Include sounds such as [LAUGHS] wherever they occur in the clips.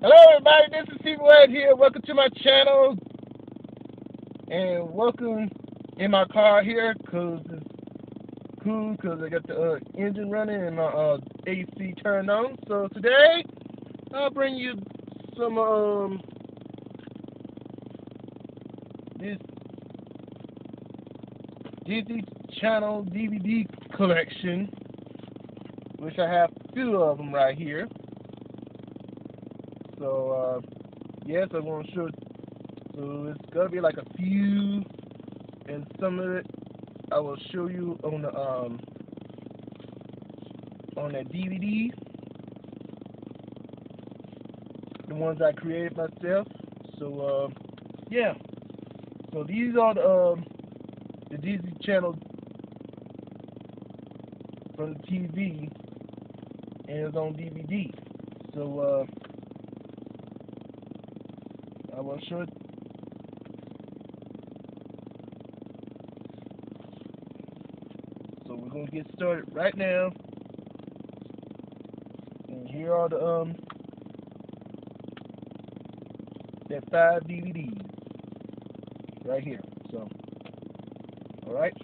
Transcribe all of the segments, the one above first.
Hello, everybody. This is Steve Wade here. Welcome to my channel, and welcome in my car here, cause it's cool, cause I got the uh, engine running and my uh, AC turned on. So today, I'll bring you some um this Disney Channel DVD collection, which I have few of them right here. So, uh, yes, I'm to show So it's to be like a few, and some of it I will show you on the, um, on that DVD. The ones I created myself. So, uh, yeah. So these are the, um, the Disney Channel from the TV, and it's on DVD. So, uh, I will show it. So we're gonna get started right now. And here are the um that five DVDs right here. So all right.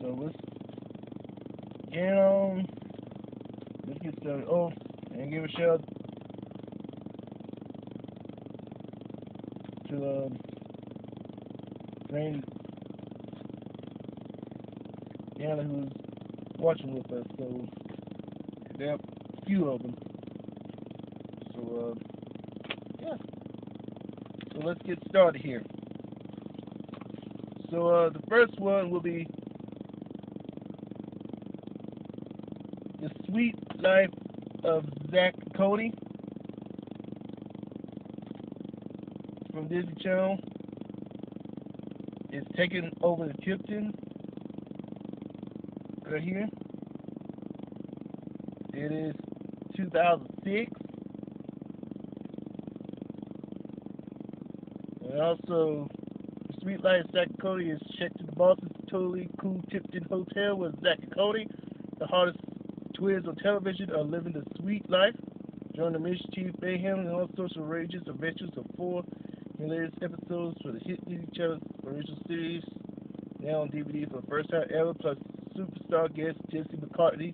So let's get on. Let's get started. Oh give a shout to um, friend Anna who's watching with us. So there are a few of them. So uh, yeah. So let's get started here. So uh, the first one will be the Suite Life of Zack Cody from Disney Channel is taking over the Tipton right here. It is 2006. And also, Life Zack Cody is checked to the Boston Totally Cool Tipton Hotel with Zack Cody, the hardest twins on television are living the sweet life. Join the mischief, mayhem, and all sorts of rages, adventures of four hilarious episodes for the hit Disney Channel original series. Now on DVD for the first time ever, plus superstar guest Jesse McCartney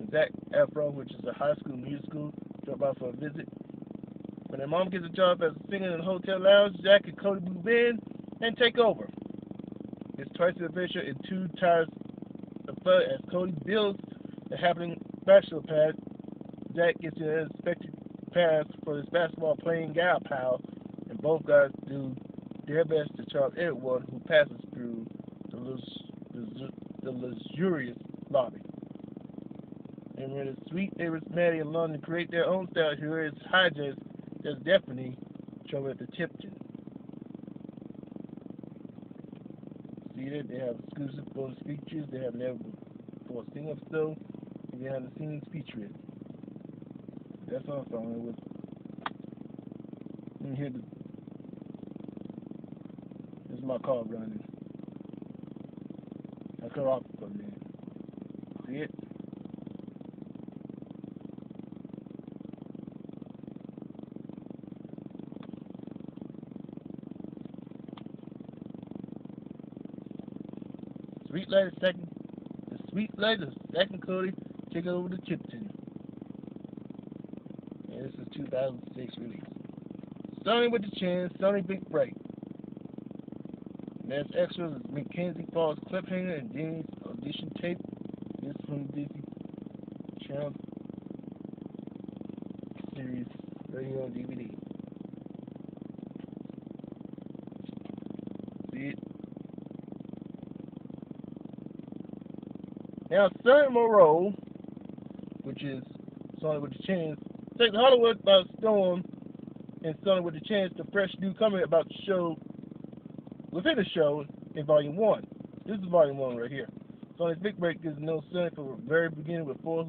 and Zac Efron, which is a high school musical. Drop by for a visit. When their mom gets a job as a singer in a hotel lounge, Zack and Cody move in and take over. It's twice the adventure in two tires of fun as Cody builds the happening bachelor pad, Zack gets an expected pass for his basketball playing gal pal, and both guys do their best to charm everyone who passes through the, lux- the luxurious lobby. And when the sweet neighbors Maddie and London create their own style here, it's hijinks there's definitely trouble at the Tipton. See that they have exclusive bonus features, they have never before sing up still behind the scenes featuring. That's all song it was. You hear the this is my car running. I cut off for a. See it? Sweet Lady second the Sweet Lady second Cody Take it over to Tipton. And this is 2006 release. Sonny with the Chin, Sonny Big Break. And that's extras Mackenzie Falls Cliffhanger and Denny's audition tape. This is from Disney Channel series radio on DVD. See it? Now, Sonny Moreau which is Sonny with the Chance, takes Hollywood by storm and Sonny with the Chance, the fresh new coming about the show within the show in Volume 1. This is Volume 1 right here. Sonny's Big Break is no Sonny from the very beginning with four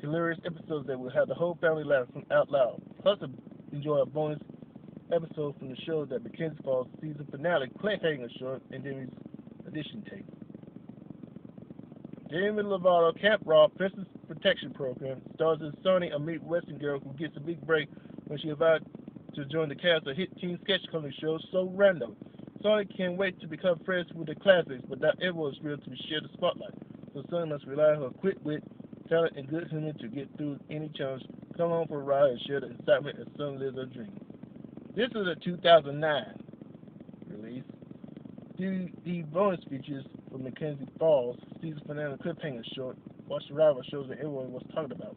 hilarious episodes that will have the whole family laughing out loud. Plus, enjoy a bonus episode from the show that Mackenzie Falls season finale, cliffhanger short, and Demi's edition tape. Demi Lovato Camp Rock Princess Protection Program stars as Sonny, a Midwestern girl who gets a big break when she about to join the cast of hit teen sketch comedy show So Random. Sonny can't wait to become friends with the classics, but not everyone is real to share the spotlight. So Sonny must rely on her quick wit, talent, and good humor to get through any challenge. Come on for a ride and share the excitement as Sonny lives her dream. This is a 2009 release. The bonus features Mackenzie Falls, season finale cliffhanger short, Watch the Rival shows that everyone was talking about.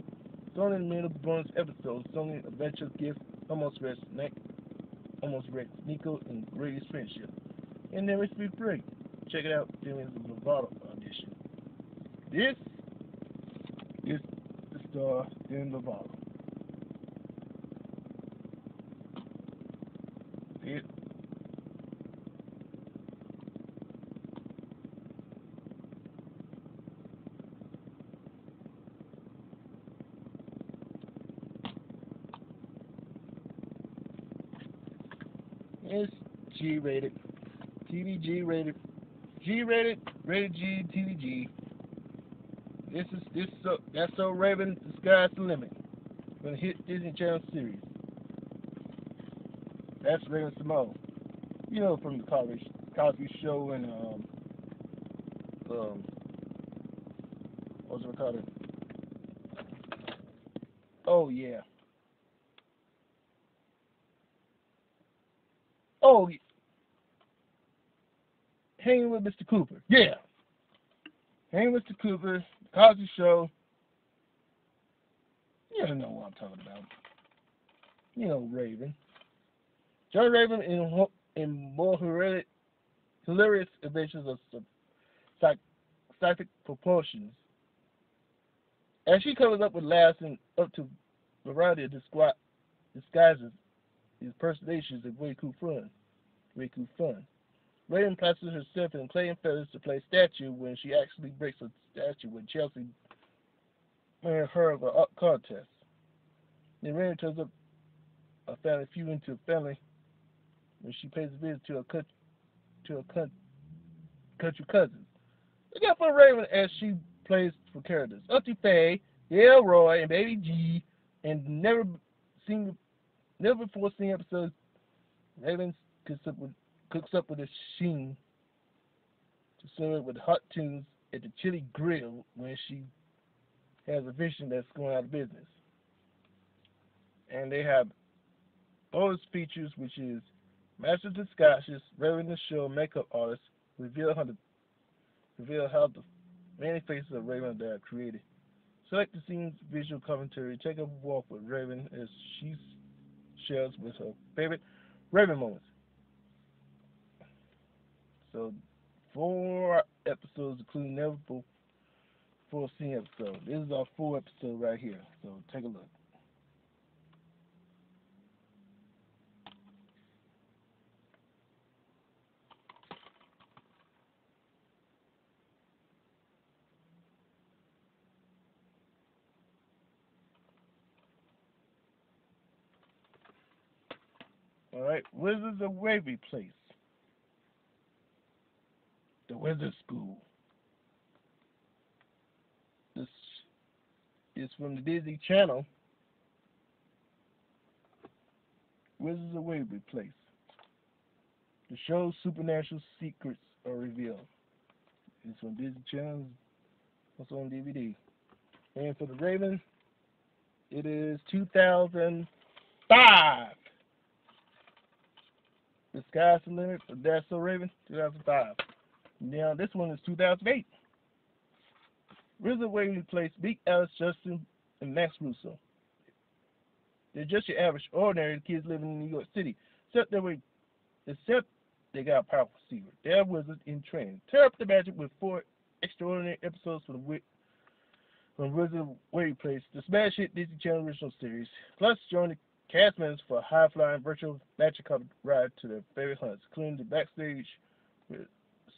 Sonny in the middle bonus episodes, Sonny Adventures Gift, Almost Red Snake, Almost Red Nico, and Greatest Friendship. And then it's free break. Check it out the Lovato audition. This is the star Demi Lovato. See it? It's G rated. TVG rated. G rated. Rated G. TVG. This is this so that's so Raven. The sky's the limit. Gonna hit Disney Channel series. That's Raven-Symoné. You know from the Cosby Cosby Show and um um what's it called? Oh yeah. Oh, hanging with Mr. Cooper. Yeah. Hanging with Mr. Cooper, The Cosby Show. You don't know what I'm talking about. You know Raven. John Raven in in more hilarious, hilarious adventures of psych, psychic proportions. As she covers up with laughs and up to variety of disguises impersonations of way fun. Way fun. Raven places herself in and feathers to play statue when she actually breaks a statue when Chelsea and her of a contest. Then Raven turns up a family feud into a family when she pays a visit to a country, to a country, country cousin. Look out for Raven as she plays for characters. Auntie Faye, Roy, and Baby G, and never seen Never before seen episode, Raven up with, cooks up with a sheen to serve with hot tunes at the Chili Grill when she has a vision that's going out of business. And they have bonus features, which is Master Disguises, Raven the Show, makeup artist, reveal how the reveal how the many faces of Raven that are created. Select the scene's visual commentary. Take a walk with Raven as she shares with her favorite Raven moments. So, four episodes, including never full scene episode. This is our full episode right here. So, take a look. All right, Wizards of Waverly Place, School. This is from the Disney Channel. Wizards of Waverly Place. The show's supernatural secrets are revealed. It's from Disney Channel. It's on DVD. And for the Raven, it is 2005. The Sky's the Limit for That's So Raven, 2005. Now, this one is 2008. Wizard Waverly replaced Big Alice Justin and Max Russo. They're just your average, ordinary kids living in New York City, except they were, except they got a powerful secret. They're wizards in training. Tear up the magic with four extraordinary episodes from the from Waverly Place, the smash hit Disney Channel original series. Plus, join the Cast members for a high flying virtual magic ride to their favorite hunts, including the backstage with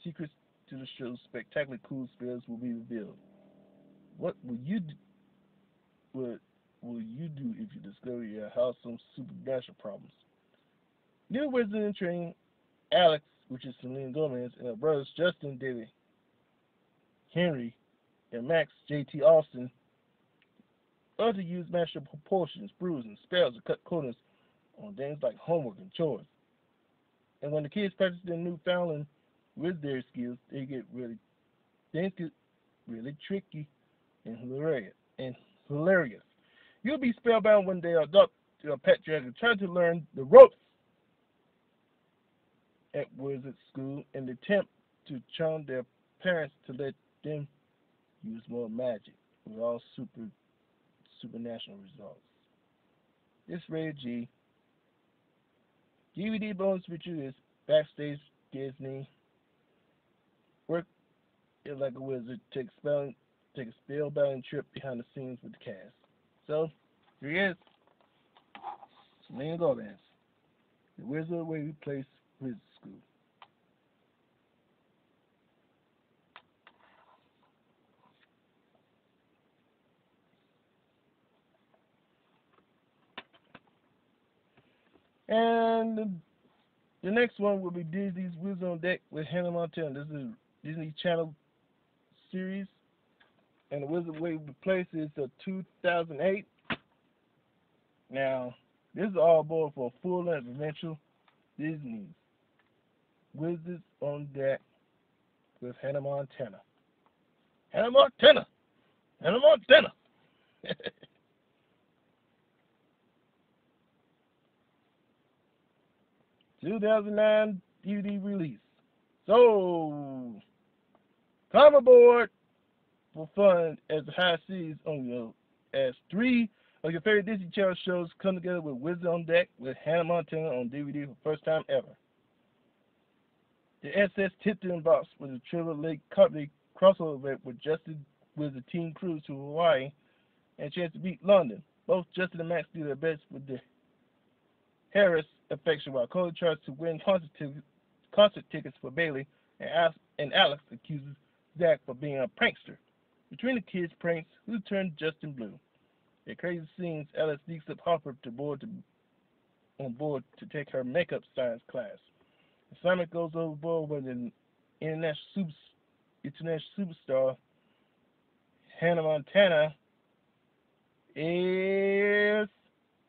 secrets to the show's spectacular cool spells will be revealed. What will you do? What will you do if you discover your house some supernatural problems? New wizard in training, Alex, which is Selena Gomez, and her brothers Justin, David, Henrie, and Max J.T. Austin other use master proportions, bruising, spells, and cut corners on things like homework and chores. And when the kids practice their newfound with their skills, they get really things get really tricky and hilarious and hilarious. You'll be spellbound when they adopt a pet dragon, trying to learn the ropes at Wizard School and attempt to charm their parents to let them use more magic with all super supernatural results. This rated G. DVD bonus feature is backstage Disney. It like a wizard. Take a spellbound trip behind the scenes with the cast. So here he is. Selena Gomez. The Wizard where he plays Wizard School. And the, the next one will be Disney's Wizard on Deck with Hannah Montana. This is Disney Channel series. And the Wizard Way we place is a 2008. Now, this is all aboard for a full length adventure. Disney's Wizards on Deck with Hannah Montana. Hannah Montana! Hannah Montana! [LAUGHS] 2009 DVD release. So, come aboard for fun as the high seas on your as three of your favorite Disney Channel shows come together with Wizard on Deck with Hannah Montana on DVD for the first time ever. The SS Tipton box was a Trevor Lake Company crossover event with Justin with the team cruise to Hawaii and a chance to beat London. Both Justin and Max do their best with the Harris affection while Cody tries to win concert, t- concert tickets for Bailey, and, and Alex accuses Zack for being a prankster. Between the kids' pranks, who turned Justin blue? In crazy scenes, Alex sneaks up Harper to board to, on board to take her makeup science class. Simon goes overboard when an international, super, international superstar, Hannah Montana, is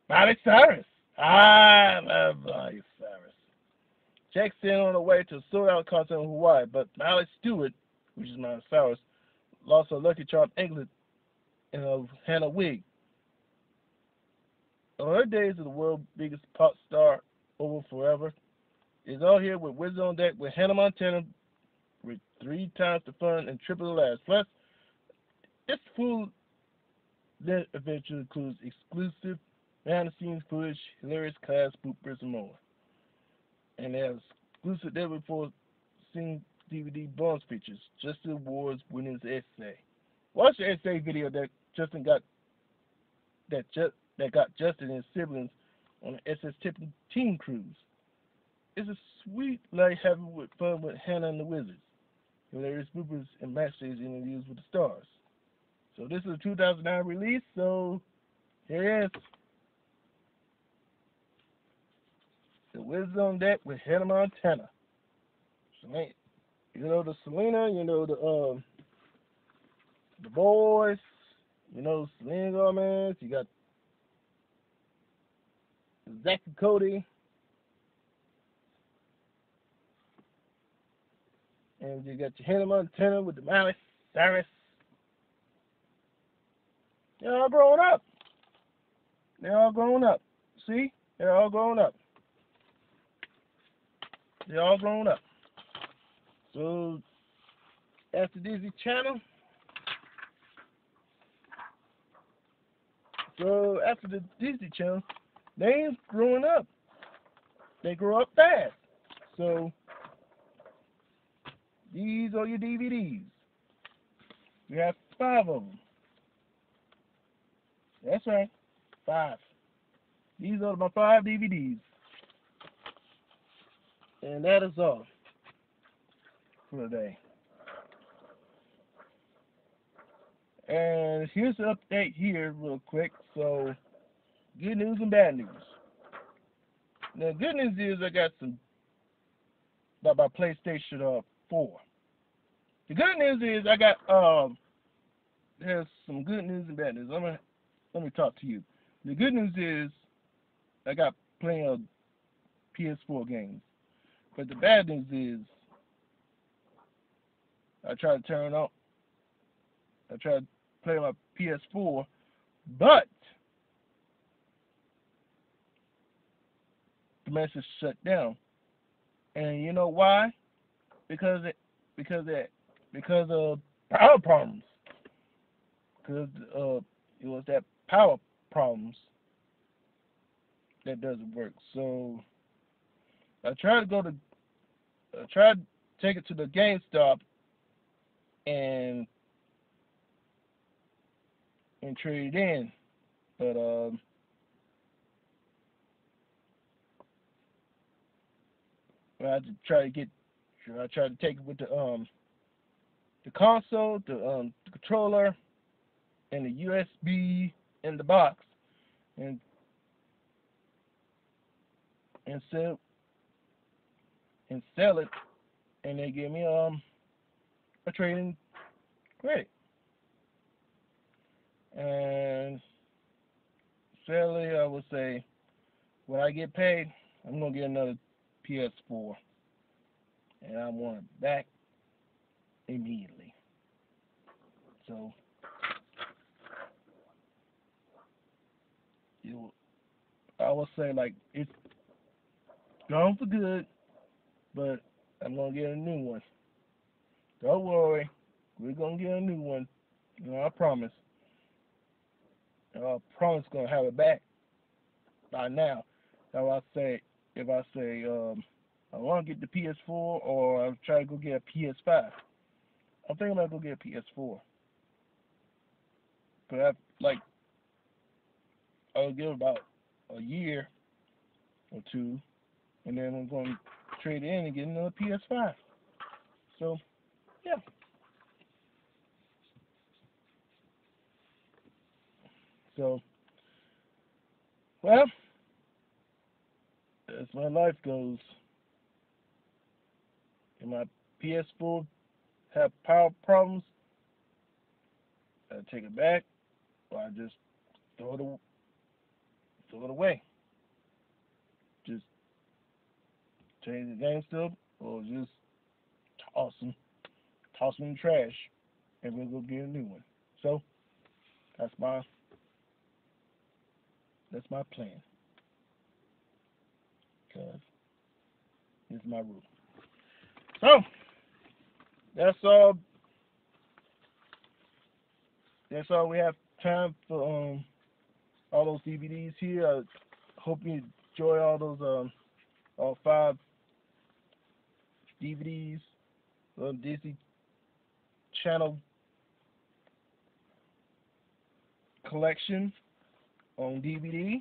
Miley Cyrus. I love Miley Cyrus. Checks in on the way to a sold out concert in Hawaii, but Miley Stewart, which is Miley Cyrus, lost her Lucky Charm anklet in a Hannah wig. On her days of the world's biggest pop star over forever, is all here with Wizard on Deck with Hannah Montana with three times the fun and triple the laughs. Plus, this full that adventure includes exclusive behind the scenes footage, hilarious class bloopers, and more. And there's exclusive never before seen DVD bonus features, just the awards winners essay. Watch the essay video that Justin got that just that got Justin and his siblings on the SS Tipton team cruise. It's a sweet light having with fun with Hannah and the Wizards. Hilarious bloopers and backstage interviews with the stars. So this is a 2009 release, so here it is. The Wizards on Deck with Hannah Montana. Selena, you know the Selena, you know the um the boys, you know Selena Gomez, you got and Cody. And you got your Hannah Montana with the Miley Cyrus. They're all grown up. They're all grown up. See? They're all grown up. They're all grown up. So after Disney Channel. So after the Disney Channel, they ain't growing up. They grow up fast. So these are your DVDs. We have five of them. That's right, five. These are my five DVDs. And that is all for today. And here's an update here, real quick. So, good news and bad news. Now, good news is I got some about my PlayStation uh, 4. The good news is I got um has some good news and bad news. I'm gonna let me talk to you. The good news is I got plenty of PS4 games, but the bad news is I tried to turn on. I tried to play my PS4, but the message shut down. And you know why? Because it because it because of power problems. Because uh, it was that power problems that doesn't work. So I tried to go to I tried to take it to the GameStop and and trade it in. But um I had to try to get I tried to take it with the um the console, the um the controller and the USB in the box and and sell and sell it and they give me um a trading credit. And sadly I would say when I get paid I'm gonna get another PS4 and I want it back immediately. So you I would say like it's gone for good, but I'm gonna get a new one. Don't worry, we're gonna get a new one. You know, I promise. I promise gonna have it back by now. So I say if I say um I want to get the PS4 or I'm trying to go get a PS5. I'm thinking about go get a PS4. But I like I'll give about a year or two, and then I'm to trade in and get another PS5. So, yeah. So, well, as my life goes, and my PS4 have power problems, I take it back, or I just throw it, throw it away. Just change the game stuff, or just toss them, toss them in the trash, and we'll go get a new one. So that's my that's my plan. Cause it's my rule. So that's all. That's all we have time for. Um, all those DVDs here. I hope you enjoy all those. Um, all five DVDs on Disney Channel collection on DVD.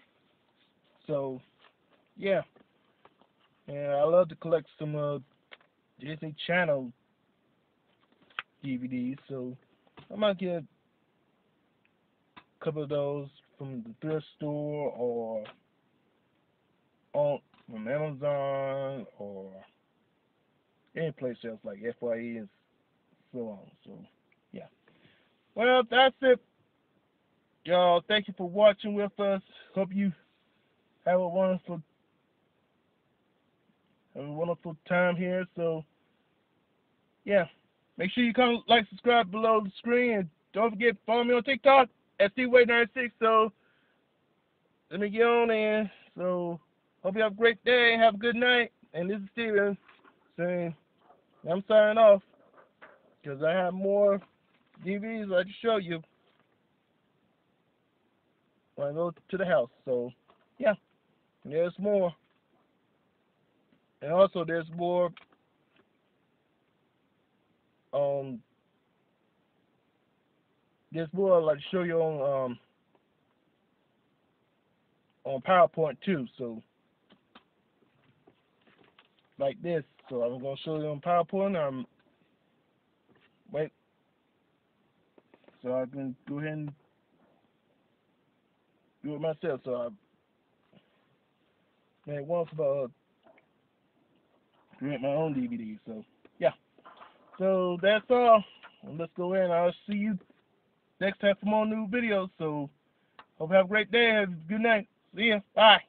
So, yeah. And I love to collect some uh, Disney Channel DVDs, so I might get a couple of those from the thrift store or on from Amazon or any place else like FYE and so on. So yeah. Well, that's it. Y'all, thank you for watching with us. Hope you have a wonderful have a wonderful time here. So yeah. Make sure you come like, subscribe below the screen, and don't forget follow me on TikTok at SteveWade96. So let me get on in. So hope you have a great day. Have a good night. And this is Steven saying I'm signing off because I have more DVDs I can show you when I go to the house. So yeah, there's more. And also there's more um there's more I'd like to show you on um on PowerPoint too, so like this. So I'm gonna show you on PowerPoint. Um wait. So I can go ahead and do it myself. So I made one for uh, create my own DVD. So yeah. So that's all. Let's go in. I'll see you next time for more new videos. So hope you have a great day. Good night. See ya. Bye.